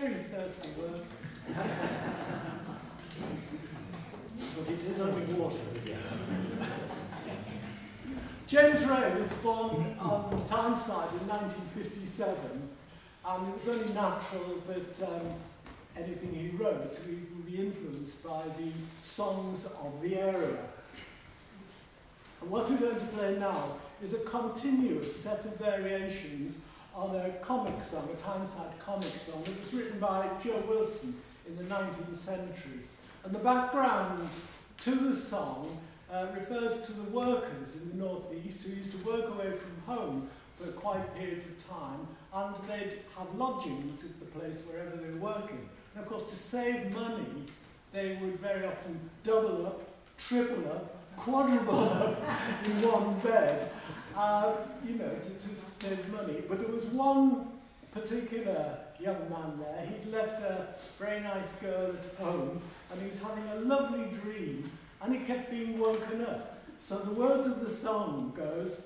very thirsty work. but it is only water. James Rae was born on Tyneside in 1957, and it was only natural that um, anything he wrote would be influenced by the songs of the area. And what we're going to play now is a continuous set of variations on a comic song, a Tyneside comic song that was written by Joe Wilson in the 19th century. And the background to the song uh, refers to the workers in the northeast who used to work away from home for quite periods of time and they'd have lodgings at the place wherever they were working. And of course, to save money, they would very often double up, triple up, quadruple up in one bed, uh, you know, to, to save money. But there was one particular young man there. He'd left a very nice girl at home, and he was having a lovely dream, and he kept being woken up. So the words of the song goes,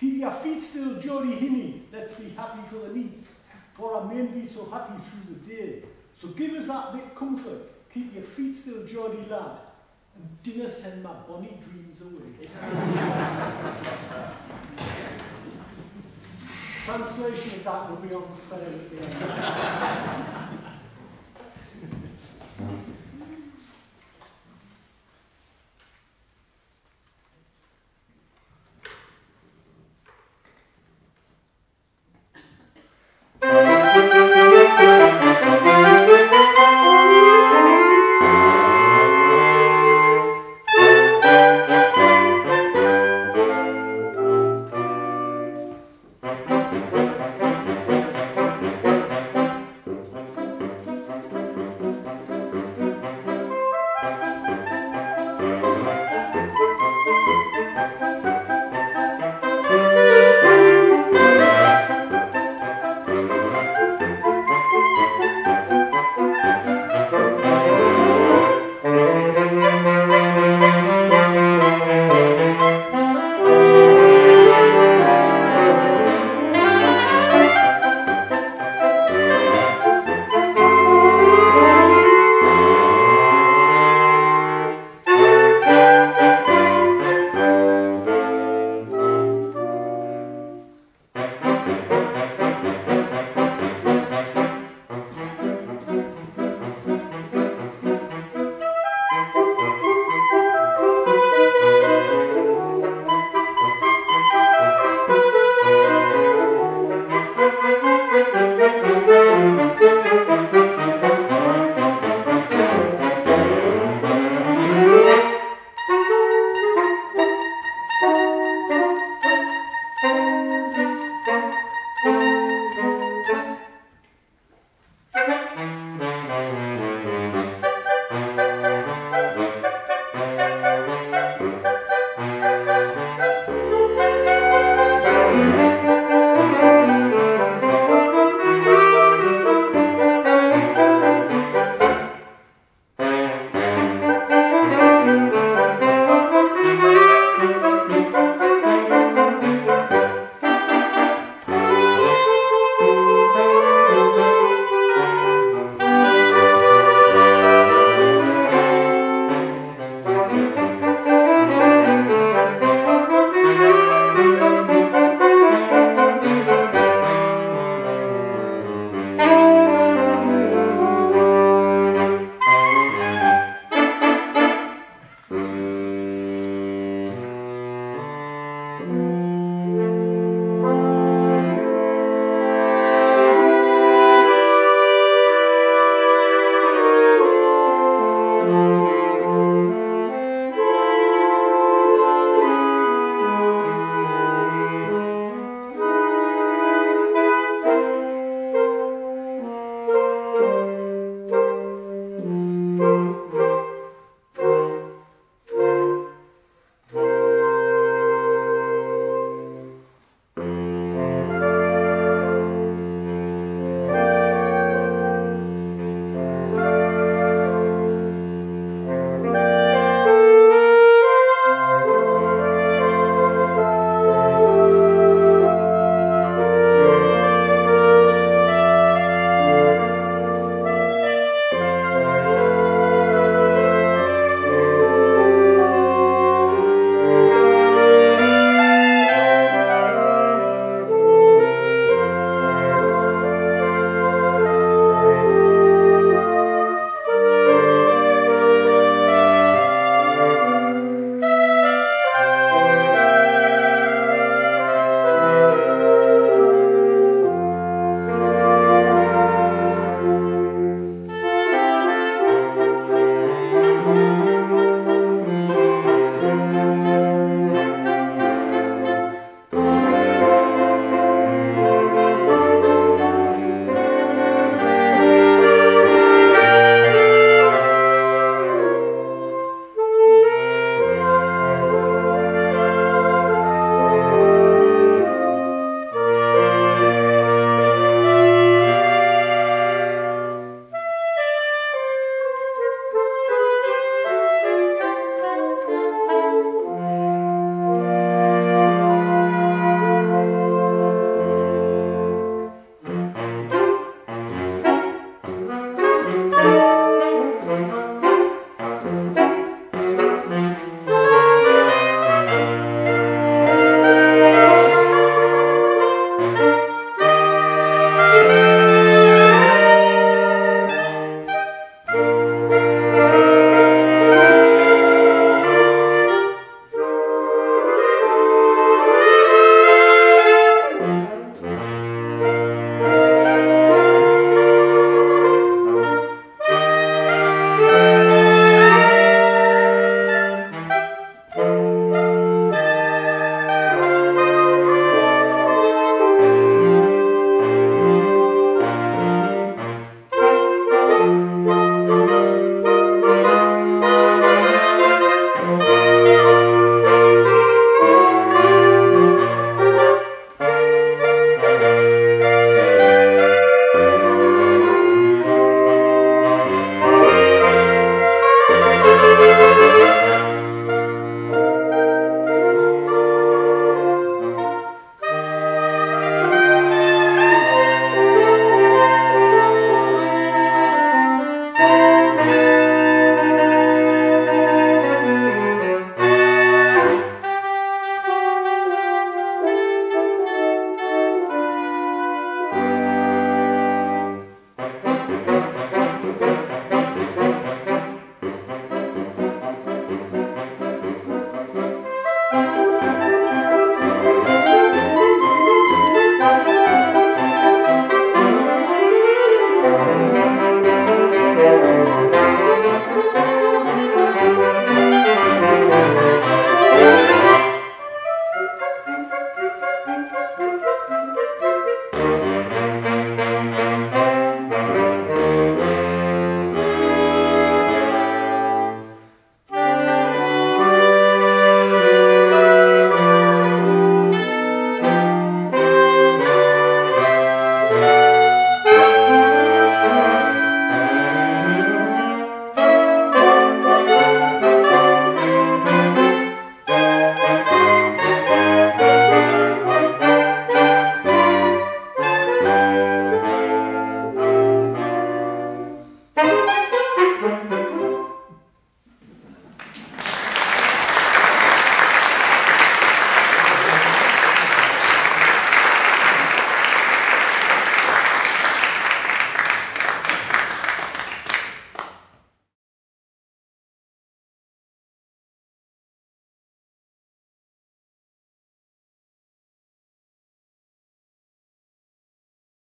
Keep your feet still, Geordie Hinny, let's be happy for the meek, for I may be so happy through the day. So give us that bit comfort, keep your feet still, Geordie lad, dinner send my bonny dreams away. Translation of that will be on sale at the end.